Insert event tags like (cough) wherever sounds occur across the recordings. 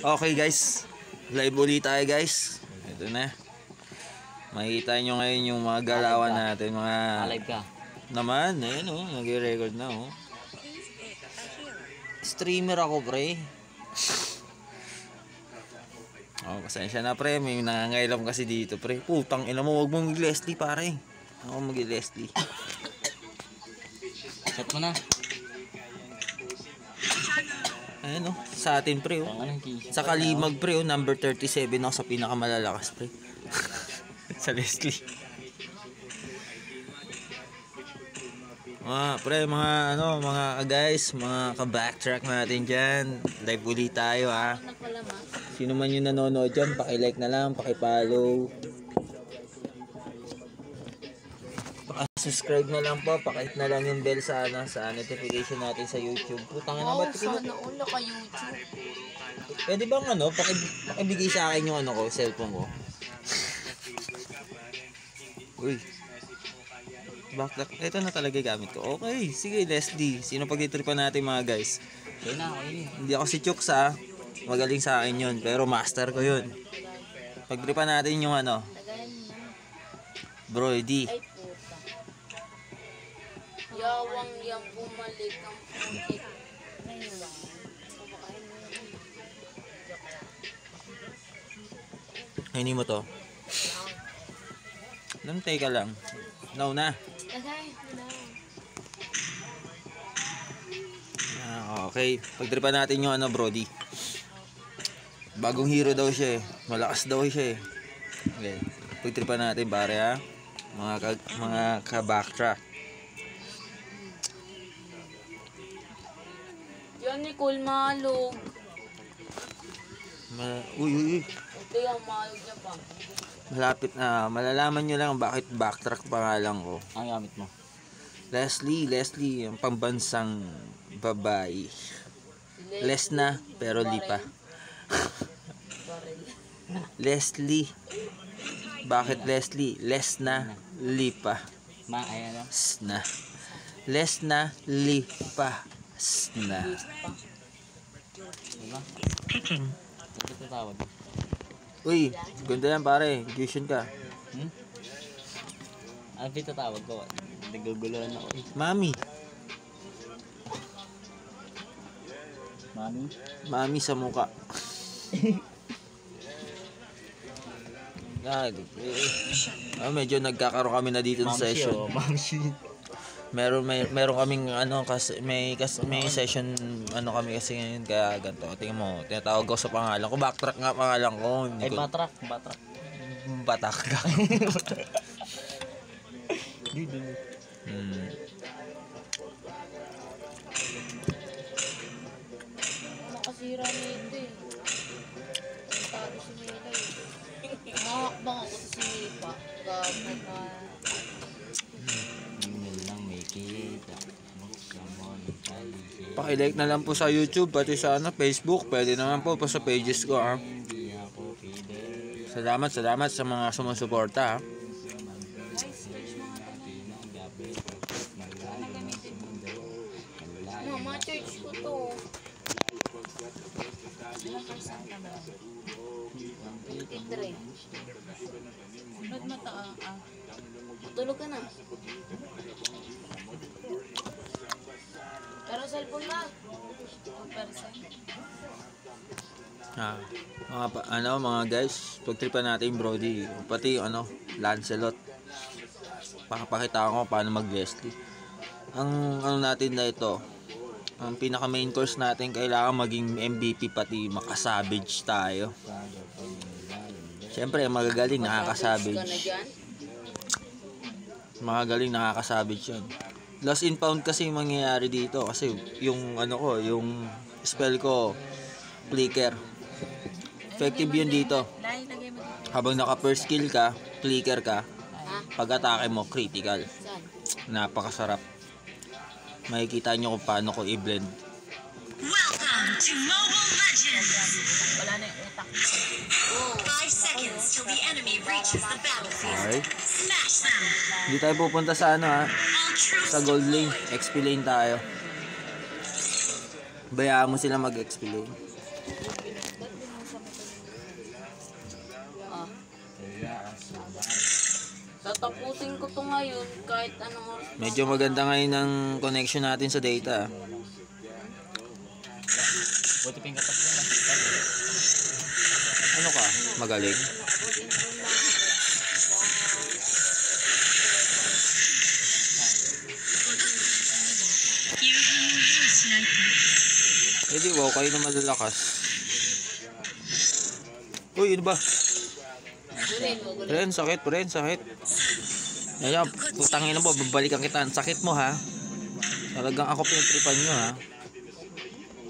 Okay guys, live ulit tayo guys. Ito na. Makikita nyo ngayon yung mga galawan natin, mga Alive ka. naman, ayun oh, nag-record na oh. Streamer ako pre. Oh, pasensya na pre, may nangangailam kasi dito pre. Putang ina mo, wag mong Leslie pare. Ako mag Leslie. Shot mo na. Ayun oh, sa atin pre oh. Sa Kalimag pre, oh, number 37 ako sa pinakamalalakas pre. (laughs) sa Leslie. Mga pre, mga ano, mga guys, mga ka-backtrack natin dyan. Live ulit tayo ha. Sino man yung nanonood dyan, paki-like na lang, paki-follow. Paki-subscribe na lang po, paki na lang yung bell sa, ano, sa notification natin sa YouTube. Putang ina, Wow, ba't tingin- sana all naka-YouTube. Pwede bang ano, paki, pakibigay sa akin yung ano ko, cellphone ko. Uy. Backlock. Ito na talaga gamit ko. Okay, sige Leslie. Sino pag-tripan natin mga guys? Okay na, okay. Hindi ako si Chooks ha. Magaling sa akin yun. Pero master ko yun. Pag-tripan natin yung ano. Brody. Yawang yang bumalik ang putik. Lang. Kumakain mo to. Nantay ka lang. No na. Wala. Ah, okay. Pagtripan natin yung ano, Brody. Bagong hero daw siya eh. Malakas daw siya eh. Okay. Pagtripan natin pare ha. Mga ka, mga ka-backtrack. Yan ni Cool Malog. Ma uy, uy, uy. Ito yung malog niya pa. Malapit na. Malalaman nyo lang bakit backtrack pangalan ko. Ang gamit mo. Leslie, Leslie, ang pambansang babae. Les na, pero lipa. Baril. Leslie. Bakit Leslie? Les na, lipa. Ma, ayan na. Sna. Les na, lipa. Sna. Diba? Ito ito tawag. Uy, ganda yan pare. Fusion ka. Hmm? Ano ito tawag ko? Naguguluhan ako. Mami. Mami? Mami sa muka. Eh, (laughs) ah, medyo nagkakaroon kami na dito ng Mamsi session. oh. Mamsi. Meron may meron kaming ano kasi may kas, may session ano kami kasi ngayon kaya ganito. Tingnan mo, tinatawag ko sa pangalan ko. Backtrack nga pangalan ko. Hindi Ay, ko batrak. Batrak. batak ka. (laughs) Di, di. hmm. Nakasira nito eh. Sentado si Mila eh. Nakakbang ako sa sinipa. Gabo na. Paki-like na lang po sa YouTube pati sa ano, Facebook. Pwede naman po pa sa pages ko ha. Pwede. Salamat, salamat sa mga sumusuporta ha. Guys, pagtripan natin yung Brody, pati yung ano, Lancelot. Pakapakita ko paano mag Leslie. Ang ano natin na ito, ang pinaka main course natin kailangan maging MVP pati makasavage tayo. Siyempre, magagaling Ka na nakakasavage. Magagaling nakakasavage yun. Lost in pound kasi mangyayari dito kasi yung ano ko, yung spell ko flicker. Effective yun dito. Lai, lagay mo dito. Habang naka first skill ka, flicker ka, Ha? pag atake mo, critical. Napakasarap. Makikita nyo kung paano ko i-blend. Welcome to Mobile Legends! Wala na yung utak. Oh. Five seconds till the enemy reaches the battlefield. Okay? Smash them! Hindi tayo pupunta sa ano ha, sa gold lane. XP lane tayo. Bayaan mo sila mag-XP lane. Tatapusin ko to ngayon kahit anong oras. Medyo maganda ngayon ang connection natin sa data. Buti mo. Ano ka? Magaling? Eh di wow, kayo na malalakas. Uy, ano ba? Pren, sakit, pren, sakit. Ayan, putangin na mo, babalikan kita. Ang sakit mo ha. Talagang ako pinatripan nyo ha.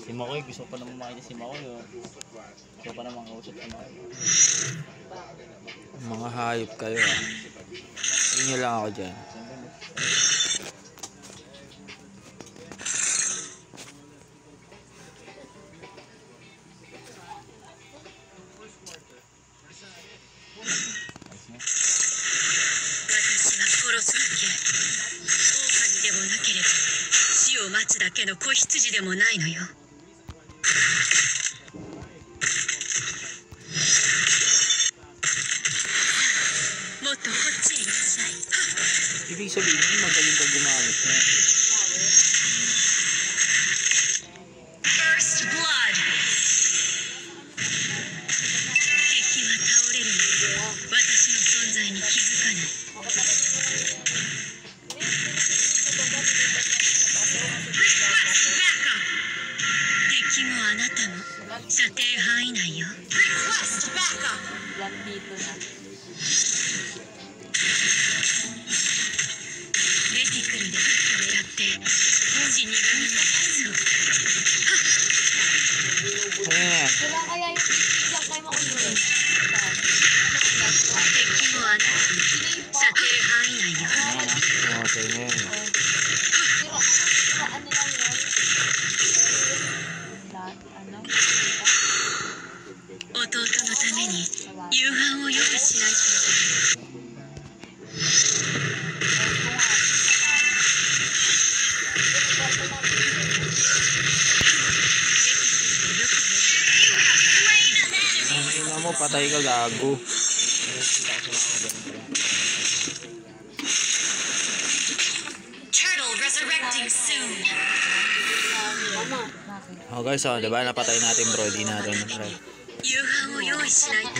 Si Makoy, gusto pa naman makita si Makoy. Oh. Gusto pa naman kausap si Makoy. Mga hayop kayo ha. Yun nyo lang ako dyan. けの子羊でもないのよ。弟のために夕飯を用意しないと。 Ang ina mo, patay ka gago. Turtle resurrecting soon. Oh guys, oh, diba napatay natin brody natin. Pre.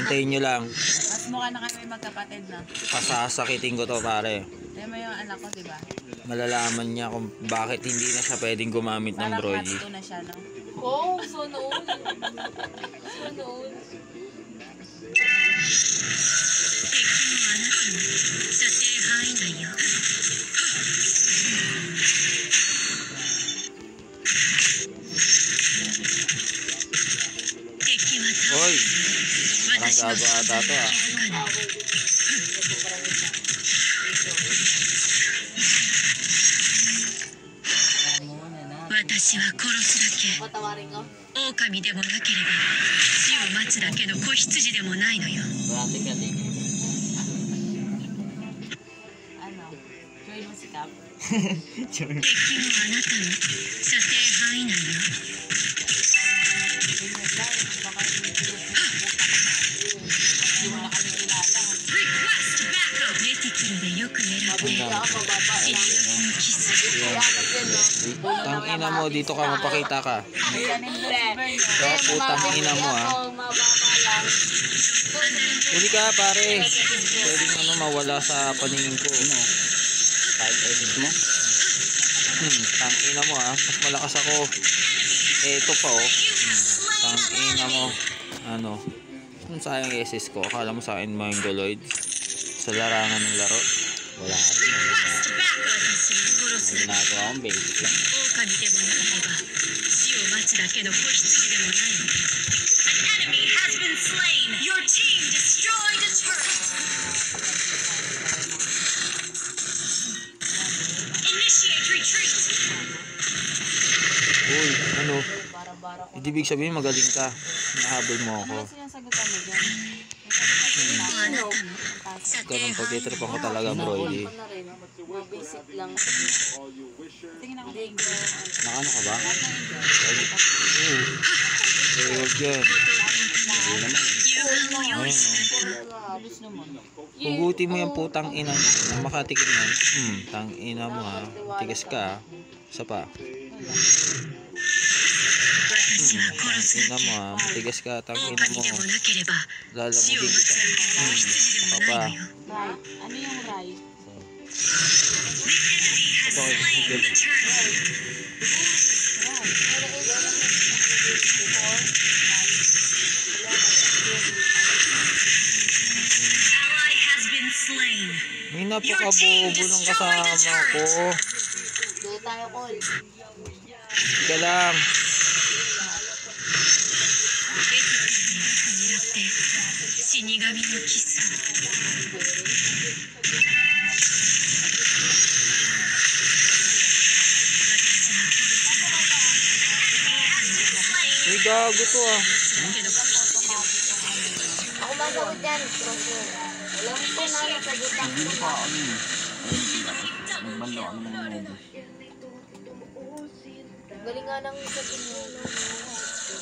Hintayin nyo lang. Mas mukha na kami magkapatid na. Pasasakitin ko to pare. Tignan mo yung anak ko, di ba? Malalaman niya kung bakit hindi na siya pwedeng gumamit ng Parang brody. matito na siya, no? Oh, so noon. So noon. 敵も Ada-ada ada. オオカミでもなければ死を待つだけの子羊でもないのよ。敵もあなたも射程範囲内よ。Tang ina mo, dito ka mapakita ka. So, putang ina mo ah. Huli ka pare. Pwedeng ano mawala sa paningin ko. Kahit edit mo. Hmm, tang ina mo ah. Mas malakas ako. Eh, ito pa oh. Hmm, tang ina mo. Ano? Kung sayang yung SS ko, akala mo sa akin mongoloid. Sa larangan ng laro. Wala ka 殺すだけ ginagawa akong basic lang. 狼でもなければ死を待つだけの子羊でもないの An enemy has been slain Your team bara-bara. Ibig sabihin magaling ka. Nahabol mo ako. Ano sinasagutan mo dyan? Ganun pag itrip ako talaga bro. Hindi. Basic lang. Tingin ako. Nakano ka ba? Oo. Eh, huwag yan. Hindi naman. Ayun o. Huguti mo yung putang ina. Nang makatikin mo. Hmm, tang ina mo ha. Tigas ka ha. Pa. Hmm. Ina mo ha. Matigas ka. Tang mo. Lala mo din kita. Hmm. Baka pa. Ano yung rai? So. Ito kayo. Google. May napakabubulong kasama ko. Dito tayo, Col. Sige lang. 死神のキス May gago to ah. Ako masagot yan, Crosser. Alam ko na nasagutan ko na. Nagbando kami ng medyo. Galing nga nang sabihin mo.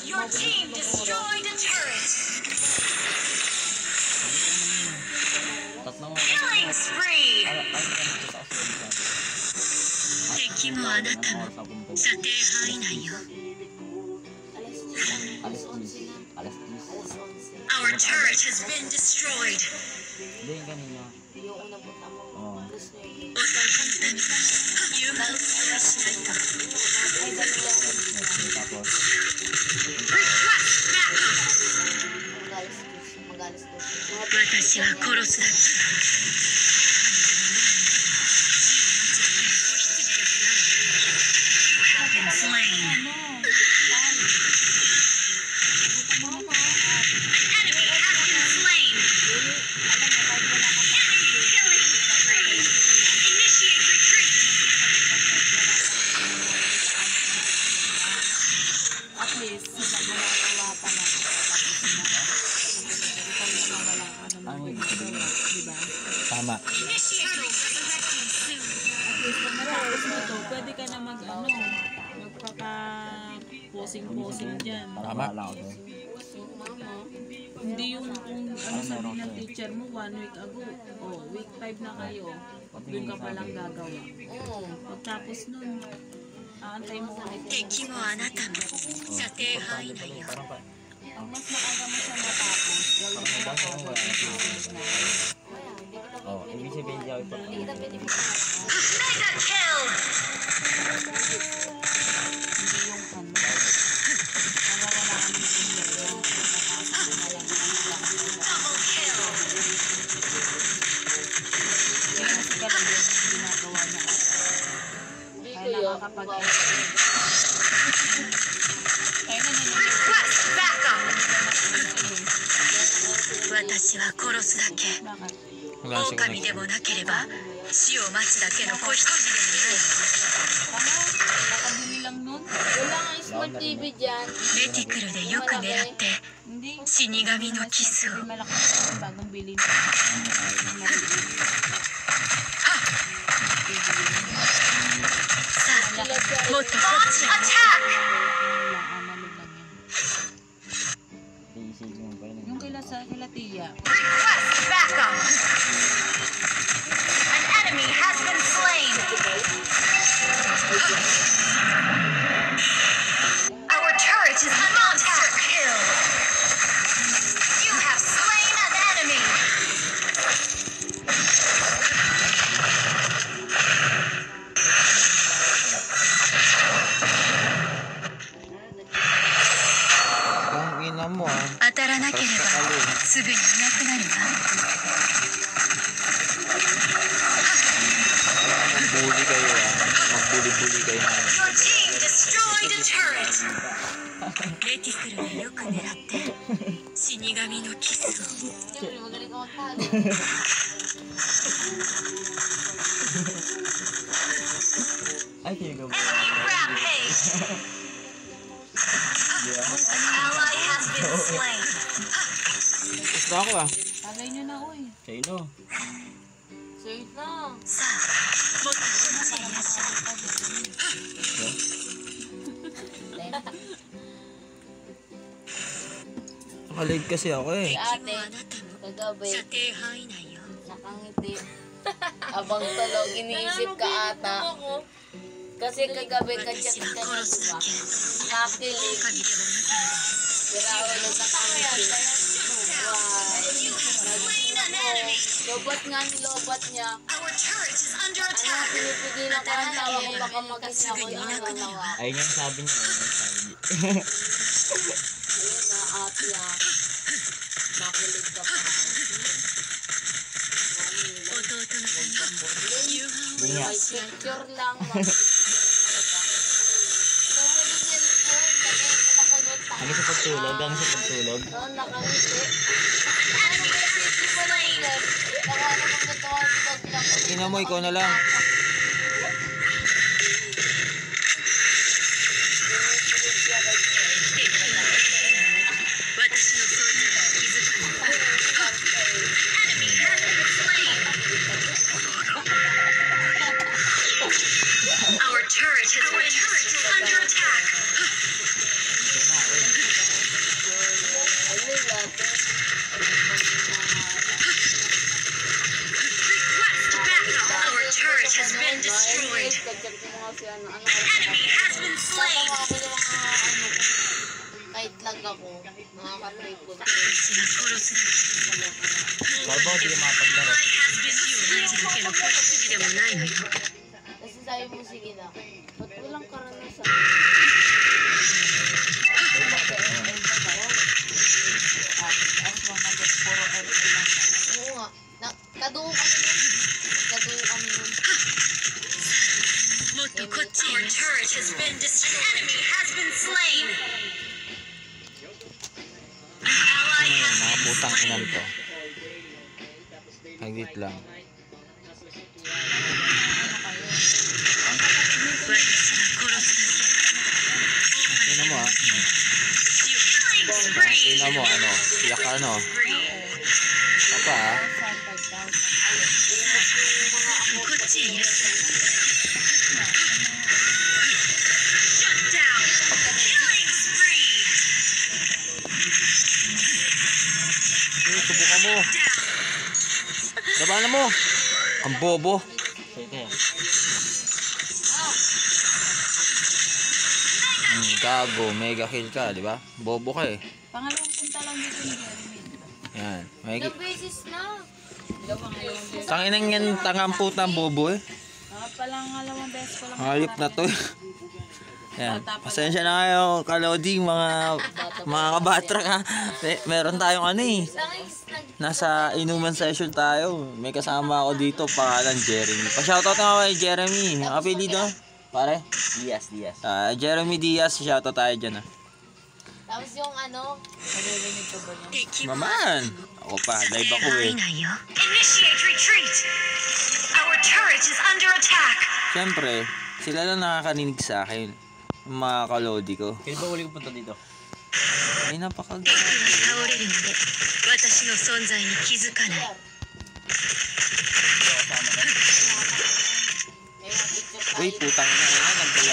Your team destroyed a turret. Tatlong Killing spree. Ala, ay, ay, ito sa aso, sabi. 敵もあなたも Oras ako nito. 射程範囲内よ Alas 10 ang Alas 10. Alas alas 11 na. 10. Alas 11. Our turret has been destroyed. Hindi, yung kanina. 私は殺す。だけ sila dyan. Tama. Hindi yun kung ah, ano sabi ng teacher mo, one week ago, oh, week 5 na kayo, doon ka palang gagawa. Oo. Pagkapos nun, aantay mo ulit. Teki mo anata sa tehain na yun. Pag mas maaga mo siya matapos, gawin mo na ako. Oh, ibig sabihin siya ito. Ah, Mega kill! 狼でもなければ死を待つだけの子羊でもい。いレティクルでよく狙って死神のキスを。さあもっとこっち。をチャック。ク Request magaling ako magtago. Ay, tinagawa mo. Enemy rampage! An ally has been slain. Gusto ako ah. tagay nyo na oy. Sa ilo. Sir na. さあ Nakalig kasi ako eh. Ate, kagabi. Nakangiti. Abang tulog, iniisip ka ata. Kasi kagabi ka chat ka na diba? Nakilig. Grabe na nakangiti. Lobat nga ni lobat niya. Ano, pinipigilan ko ang tawa ko baka mag-isa ko yung ano. Ayun yung sabi niya. Ayun yung sabi niya. (laughs) siya, makulig ka pa. Odoto na kayo. You have secure lang. Hanggang sa pagtulog, hanggang sa pagtulog. Oo, nakangiti. Ano na ilan? Nakahanap ang natawa. Inamoy ko na lang. Kasi sabi mo, sige na. Ba't walang karanasan? Oo nga. Kaduo kami nun. Kaduo. Our enemy has been slain. An ally lang. ano mo, ano, iyak ka, ano. Papa, ah. ha? Subukan mo. Labanan mo. Ang bobo. Hmm, gago, mega kill ka, di ba? Bobo ka eh. Mega Ilang beses na. Tanginang yan, tangang putang bobo eh. Ah, palang dalawang beses ko lang. Hayop na to. (laughs) Yan. Pasensya na kayo, kaloding, mga mga kabatra ka. Eh, meron tayong ano eh. Nasa inuman session tayo. May kasama ako dito, pangalan Jeremy. Pa-shoutout nga kay Jeremy. Ang apelido? Pare? Diaz, Diaz. Ah, Jeremy Diaz, shoutout tayo dyan ah. Tapos yung ano, Naririnig ka ba niya? Maman! Opa, live ako eh. Initiate retreat! Our turret is under attack! Siyempre, sila lang nakakaninig sa akin. Yung mga kalodi ko. Kaya ba uli ko punta dito? Ay, napakagawa. Uy, putang na. Nagdala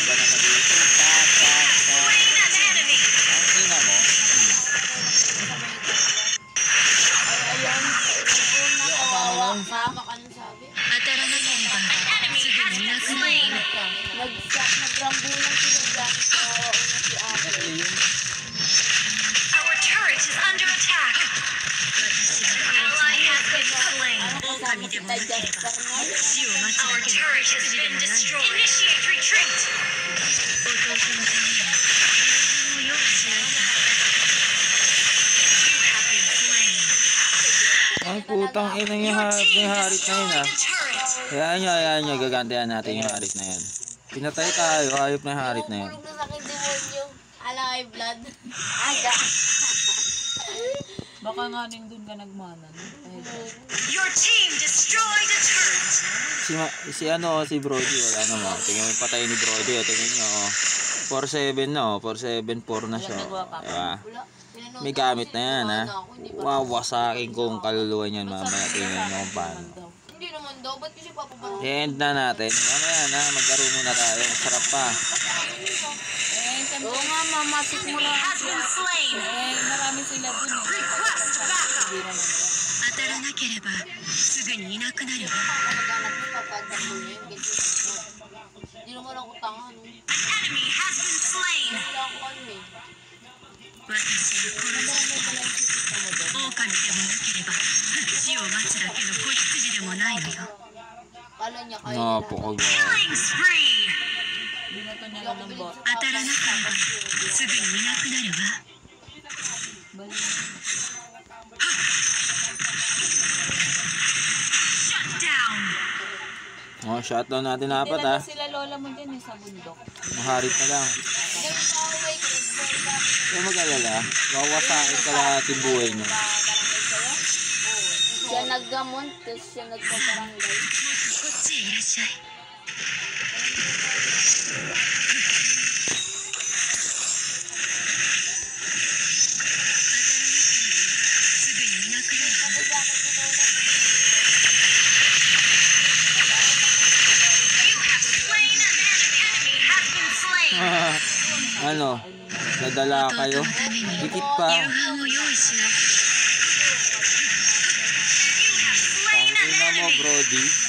putang ina yung, ha yung harit na yun destroyed ah. a turret. Hayaan nyo, hayaan nyo, gagantihan natin yung harit na yan. Pinatay tayo, hayop na yung harit na yan. Bulog na sa akin demonyo. Ala kay blood. Aga. (laughs) Baka nga rin doon ka nagmana. no? Dahil Your team destroyed a turret. Si, ma- si ano, si Brody, wala naman. Tingnan mo yung patay ni Brody, oh. tingnan nyo, oh. 4-7 na, oh. 4-7-4 na siya. oh. Diba? May gamit na yan, ha? Wawasakin kong kaluluwa niyan mamaya. Tingnan mo kung paano. Hindi naman daw. Ba't kasi papabalik? I-end na natin. Ano mamaya na. Maglaro muna tayo. Masarap pa. Oo nga, mama. Simula. Eh, marami sila dun. Eh. Request backup. Atara na kereba. Sugu ni inakunaru. Nagaganap mo kapag. Hindi naman ako tanga. An enemy has been slain. Opo, oh, Killing spree! Atara na ka. Sabi ni na kunari ba? Shut down! Oh, shut down natin apat ha. Hindi ah. sila lola mo dyan sa bundok. Maharit na lang. Huwag mag-alala. Wawasakit ka lahat yung buhay niya. Siya naggamon, tapos siya nagpaparangay. こっちへいらっしゃい すぐにいなくなるわ Kasi bakit sinunod? You have slain an enemy has been slain! ano? Nadala kayo? 弟のために Dikit pa. 夕飯を用意しない Tangina mo, Brody.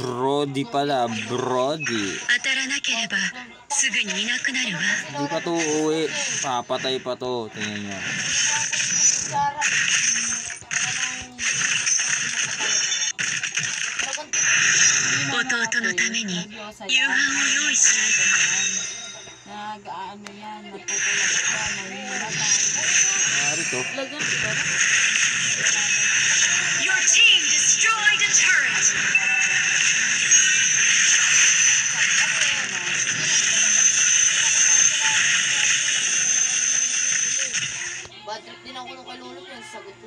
Brody pala, Brody. Atara nakereba, sugu ni inakunaru wa. Hindi pa to uuwi. Papatay pa to. Tingnan nyo. Ototo no tame ni, yuhan o shinai to. Nag-ano yan, natutulog ka, nangihirap. Ano ito? Lagyan ito.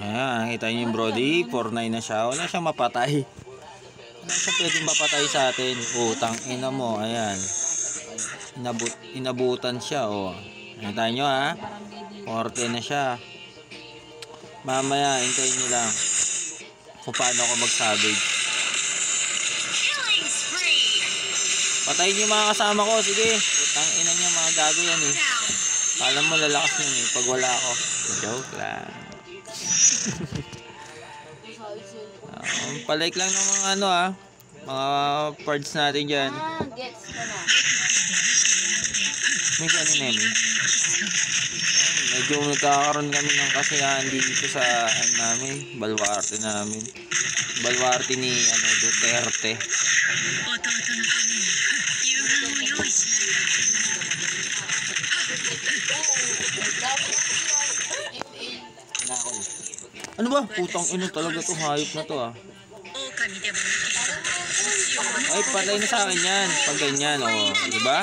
Ayan, nakita niyo yung Brody. 4-9 na siya. Wala siyang mapatay. Wala siya pwedeng mapatay sa atin. Utang ina mo. Ayan. Inabut, inabutan siya. Oh. Nakita niyo ha. Barangay din. 40 na siya. Mamaya, hintayin niyo lang kung paano ako mag-savage. Patayin niyo mga kasama ko. Sige. Utang ina niya mga gago yan eh. Alam mo lalakas yun eh. Pag wala ako. Joke lang um, palike lang ng mga ano ah. Mga parts natin dyan. Ah, gets ka na. May. Medyo nagkakaroon kami ng kasiyahan dito sa ano namin, balwarte namin. Balwarte ni ano, Duterte. Oto, oto na kami. ba? Putang ino talaga to. Hayop na to ah. Ay, patay na sa akin yan. Pag ganyan, o. Oh. Diba?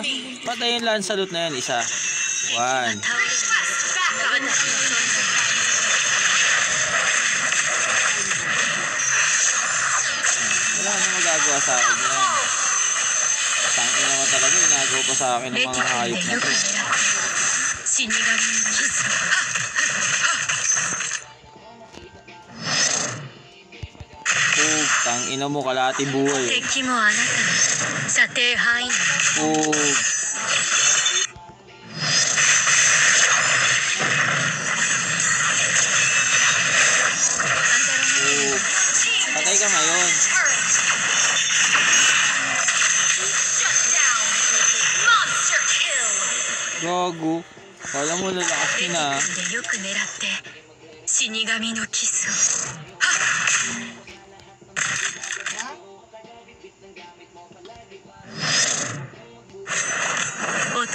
Patay yung lance salute na yan. Isa. One. Wala na magagawa sa akin yan. Tangin naman talaga. Inagawa pa sa akin ng mga hayop na to. Sinigang Oh, tangina mo, kalati buhay. 敵もあなたの射程範囲内 Oh, あんたらの oh. Patay ka ngayon. turret Shut down Monster kill Gago. Kala mo lalakas レ yun テ ah. ィ君でよく狙って死神のキスを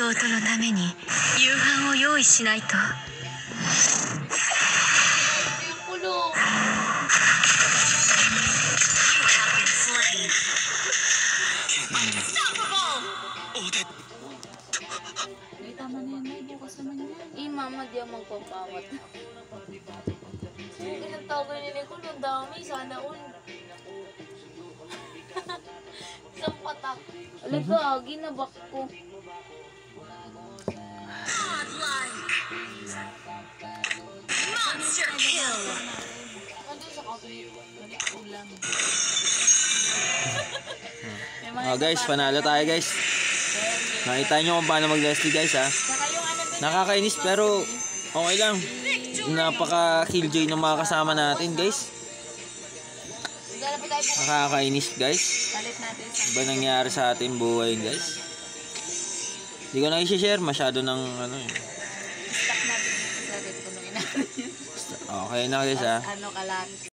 弟のために夕飯を用意しないと。Sempat tak, lepas lagi nak baku. Monster kill. Oh, guys, panalo tayo guys. Nakita nyo kung paano mag-Leslie guys ha. Din, Nakakainis pero okay lang. Napaka killjoy ng mga kasama natin guys. Nakakainis guys. Iba nangyari sa ating buhay guys. Hindi ko na i-share masyado ng ano eh. Okay na guys ha. ano kalat.